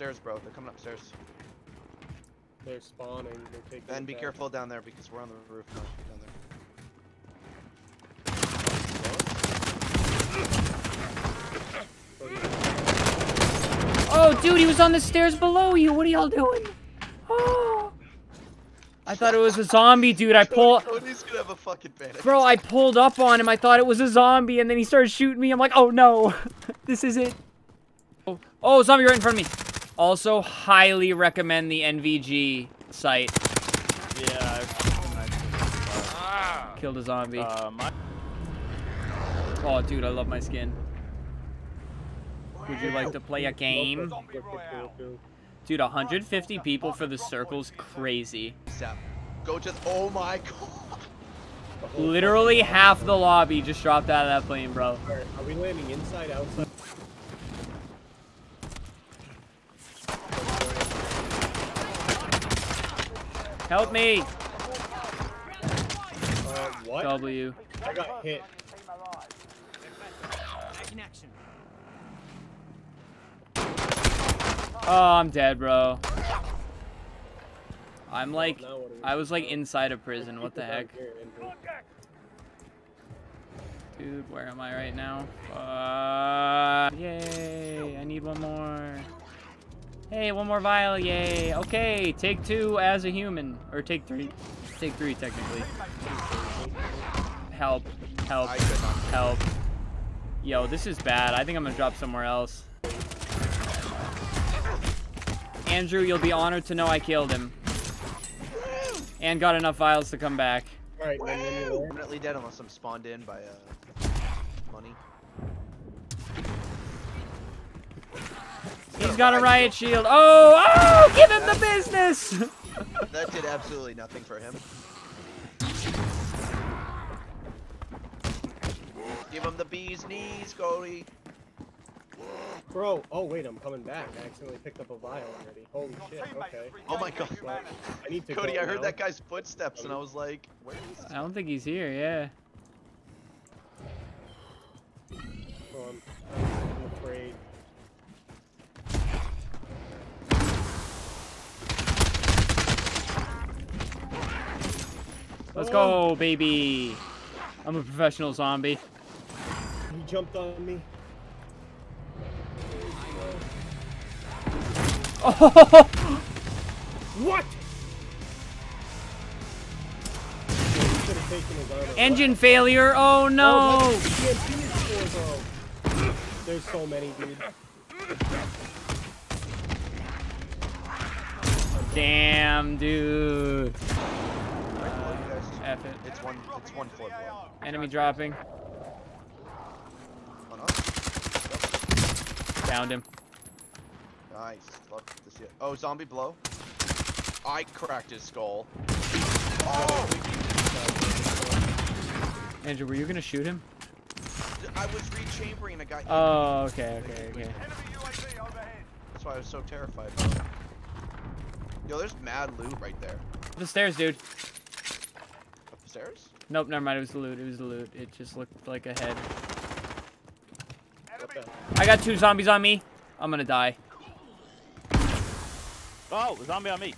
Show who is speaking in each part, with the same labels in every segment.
Speaker 1: upstairs, bro. They're coming upstairs.
Speaker 2: They're spawning. They're taking.
Speaker 1: Ben, be
Speaker 2: back.
Speaker 1: careful down there because we're on the roof now. Down there.
Speaker 3: Oh, dude, he was on the stairs below you. What are y'all doing? Oh. I thought it was a zombie, dude. I pulled...
Speaker 1: Cody's gonna have a fucking panic.
Speaker 3: Bro, I pulled up on him. I thought it was a zombie, and then he started shooting me. I'm like, oh, no. this is it. Oh, oh, zombie right in front of me. Also, highly recommend the NVG sight.
Speaker 4: Yeah, I've
Speaker 3: Killed a zombie.
Speaker 4: uh, my
Speaker 3: Oh, dude, I love my skin. Would you like to play a game?
Speaker 2: Look at.
Speaker 3: Dude, 150 people for the circle's crazy.
Speaker 1: Zap. Go to. Oh my god.
Speaker 3: Literally half the lobby just dropped out of that plane, bro.
Speaker 2: Are we landing inside, outside?
Speaker 3: Help me!
Speaker 2: Uh, what?
Speaker 3: W.
Speaker 2: I got hit.
Speaker 3: Oh, I'm dead, bro. I'm like,
Speaker 2: Now what do we
Speaker 3: I was like inside a prison. What the heck? Dude, where am I right now? Uh, yay, I need one more. Hey, one more vial, yay. Okay, take two as a human. Or take three. Take three, technically. Help, help,
Speaker 1: I could not.
Speaker 3: help. Yo, this is bad. I think I'm gonna drop somewhere else. Andrew, you'll be honored to know I killed him. And got enough vials to come back.
Speaker 2: Alright, then when you land,
Speaker 1: Permanently dead unless I'm spawned in by uh money.
Speaker 3: Got a riot shield. Oh, oh, give him the business.
Speaker 1: That did absolutely nothing for him. Give him the bee's knees, Cody.
Speaker 2: Bro, oh wait, I'm coming back. I accidentally picked up a vial already. Holy shit, okay.
Speaker 1: Oh my god.
Speaker 2: Well, I need to
Speaker 1: Cody,
Speaker 2: go
Speaker 1: I heard
Speaker 2: now.
Speaker 1: that guy's footsteps and I was like, where is
Speaker 3: I don't think he's here. Yeah.
Speaker 2: Oh, I'm, I'm afraid.
Speaker 3: Let's
Speaker 2: Oh,
Speaker 3: go, baby. I'm a professional zombie.
Speaker 2: He jumped on me.
Speaker 3: Oh,
Speaker 2: What? He could have taken his armor.
Speaker 3: engine failure. Oh
Speaker 2: Oh,
Speaker 3: no.
Speaker 2: what the TNT is for, bro? There's so many, dude.
Speaker 3: Damn, dude.
Speaker 1: Alright, well, you guys-
Speaker 3: F it.
Speaker 1: It's one. It's one floor below.
Speaker 3: Enemy dropping.
Speaker 1: One up.
Speaker 3: Downed him.
Speaker 1: Nice. Love to see it. Oh, zombie blow. I cracked his skull. Oh!
Speaker 3: Andrew, were you gonna shoot him?
Speaker 1: I was rechambering a guy.
Speaker 3: Oh, okay, okay, okay.
Speaker 1: That's why I was so terrified. Bro. Yo, there's mad loot right there.
Speaker 3: The stairs, dude.
Speaker 1: Upstairs?
Speaker 3: Nope, never mind. It was the loot. It was the loot. It just looked like a head.
Speaker 2: What?
Speaker 3: I got two zombies on me. I'm gonna die.
Speaker 4: Oh, a zombie on me.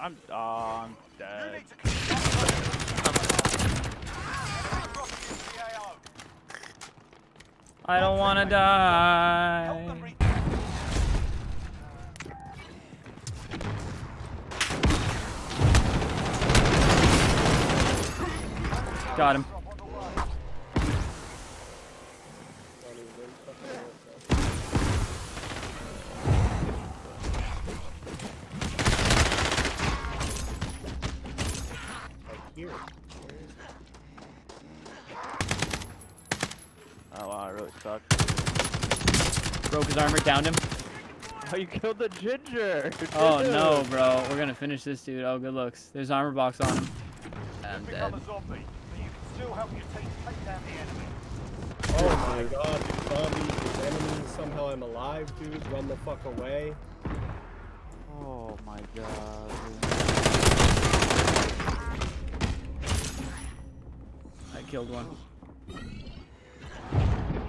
Speaker 4: I'm, uh, I'm dead.
Speaker 3: I don't wanna die. Got him.
Speaker 2: Not even fucking worth it. Like here. Where is it?
Speaker 4: Oh wow, I really suck.
Speaker 3: Broke his armor, downed him.
Speaker 4: Oh, you killed the ginger.
Speaker 3: Oh no, bro. We're gonna finish this dude. Oh, good looks. There's armor box on him. I'm dead help your team take down the enemy.
Speaker 2: Oh my god, zombies, enemies, somehow I'm alive, dude. Run the fuck away.
Speaker 4: Oh my god.
Speaker 3: I killed one.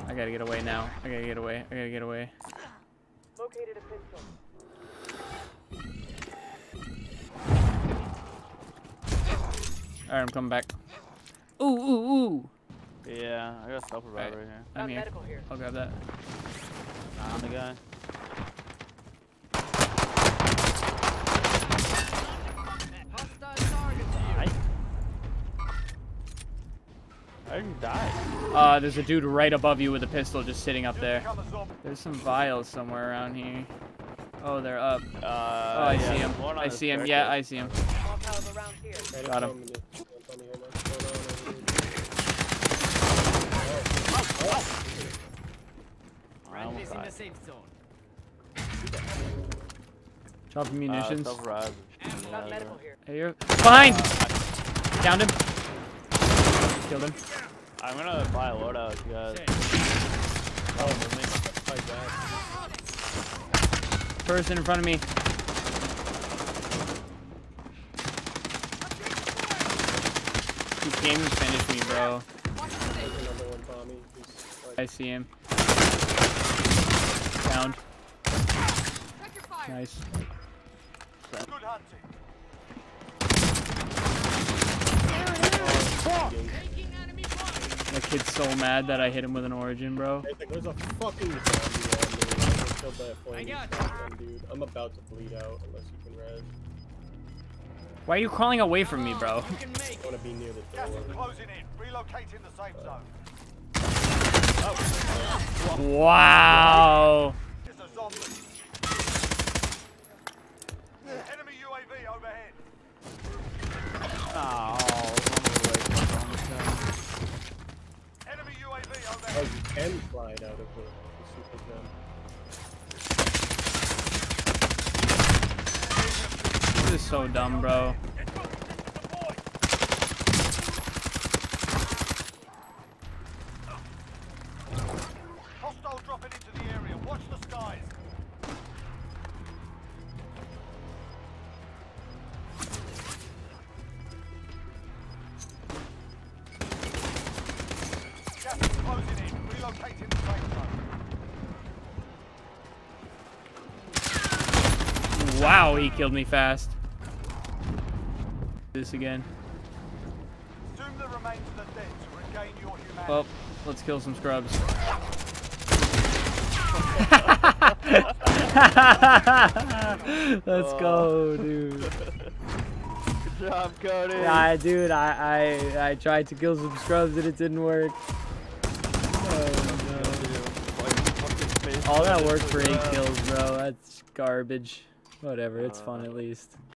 Speaker 3: I gotta get away now. I gotta get away. I gotta get away. Located a pistol. Alright, I'm coming back. Ooh, ooh, ooh.
Speaker 4: Yeah, I got a self revive
Speaker 3: Alright.
Speaker 4: right here.
Speaker 3: I'm here. I'll grab that.
Speaker 4: Nah, I'm the guy. Nice. How did you die?
Speaker 3: Uh, there's a dude right above you with a pistol just sitting up there. There's some vials somewhere around here. Oh, they're up.
Speaker 4: Uh,
Speaker 3: Oh, I
Speaker 4: yeah,
Speaker 3: see him.
Speaker 4: there's
Speaker 3: I see him. Yeah, I see him. Got him.
Speaker 2: front of me. Don't tell me here, man. What's going on over here?
Speaker 4: I almost died.
Speaker 3: Drop
Speaker 4: Uh,
Speaker 3: munitions.
Speaker 4: self revive. Yeah, bro.
Speaker 3: Hey, you're behind. Uh, Downed him. Killed him.
Speaker 4: I'm gonna buy a loadout, you guys.
Speaker 2: Oh, man. Fight back.
Speaker 3: Person in front of me. He came and finished me, bro. I see him. Downed. Nice. That kid's so mad that I hit him with an origin, bro.
Speaker 2: Hey, there's a fucking zombie on me. I was killed by a flaming shotgun, dude. I'm about to bleed out unless you can res.
Speaker 3: Why are you crawling away from me, bro?
Speaker 2: I want to be near the
Speaker 5: Gas is closing in. Relocating the safe zone.
Speaker 3: Wow.
Speaker 4: Oh,
Speaker 2: Oh, you can slide out of the, the super gun.
Speaker 3: This is so dumb, bro. Wow, he killed me fast. This again.
Speaker 5: Doom the remains of the dead to regain your humanity.
Speaker 3: Well, let's kill some scrubs. let's go, dude.
Speaker 4: Good job, Cody.
Speaker 3: Yeah, dude, I, I I tried to kill some scrubs and it didn't work. Oh no. All that work for eight kills, bro. That's garbage. Whatever, it's fun uh, at least.